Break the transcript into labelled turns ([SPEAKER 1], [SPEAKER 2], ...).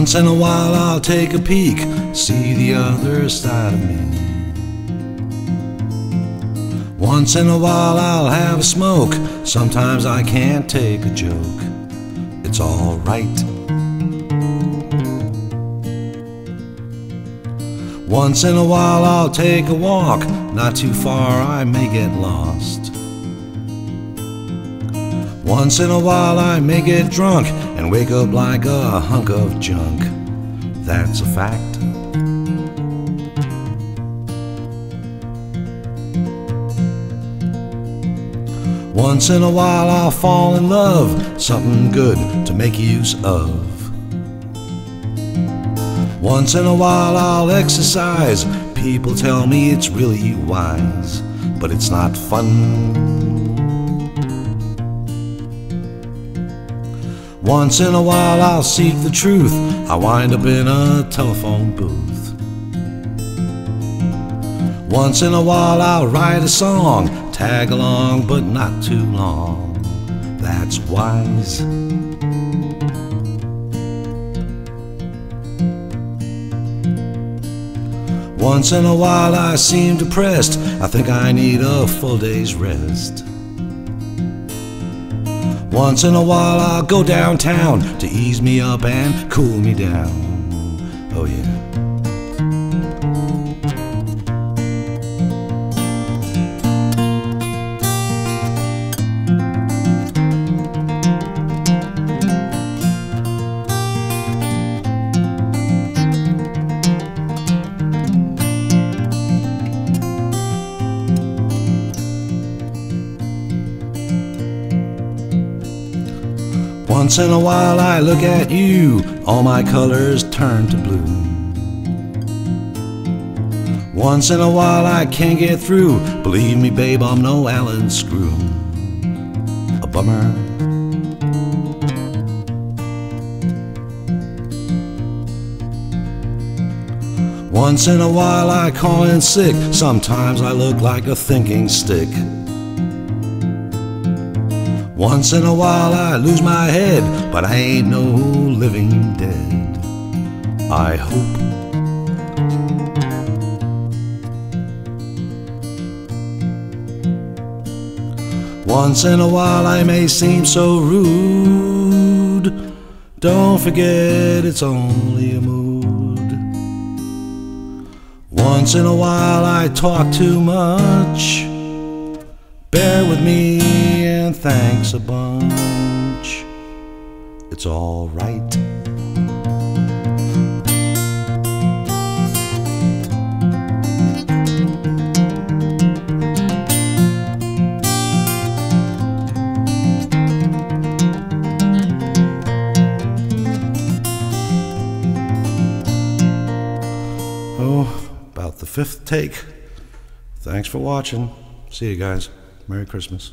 [SPEAKER 1] Once in a while I'll take a peek, see the other side of me. Once in a while I'll have a smoke, sometimes I can't take a joke. It's alright. Once in a while I'll take a walk, not too far I may get lost. Once in a while I may get drunk and wake up like a hunk of junk. That's a fact. Once in a while I'll fall in love, something good to make use of. Once in a while I'll exercise, people tell me it's really wise, but it's not fun. Once in a while I'll seek the truth, I wind up in a telephone booth. Once in a while I'll write a song, tag along but not too long. That's wise. Once in a while I seem depressed, I think I need a full day's rest. Once in a while I'll go downtown to ease me up and cool me down. Oh yeah. Once in a while I look at you, all my colors turn to blue. Once in a while I can't get through, believe me babe I'm no Allen screw. A bummer. Once in a while I call in sick, sometimes I look like a thinking stick. Once in a while I lose my head, but I ain't no living dead. I hope. Once in a while I may seem so rude. Don't forget it's only a mood. Once in a while I talk too much. Bear with me and thanks a bunch. It's all right. Oh, about the fifth take. Thanks for watching. See you guys. Merry Christmas.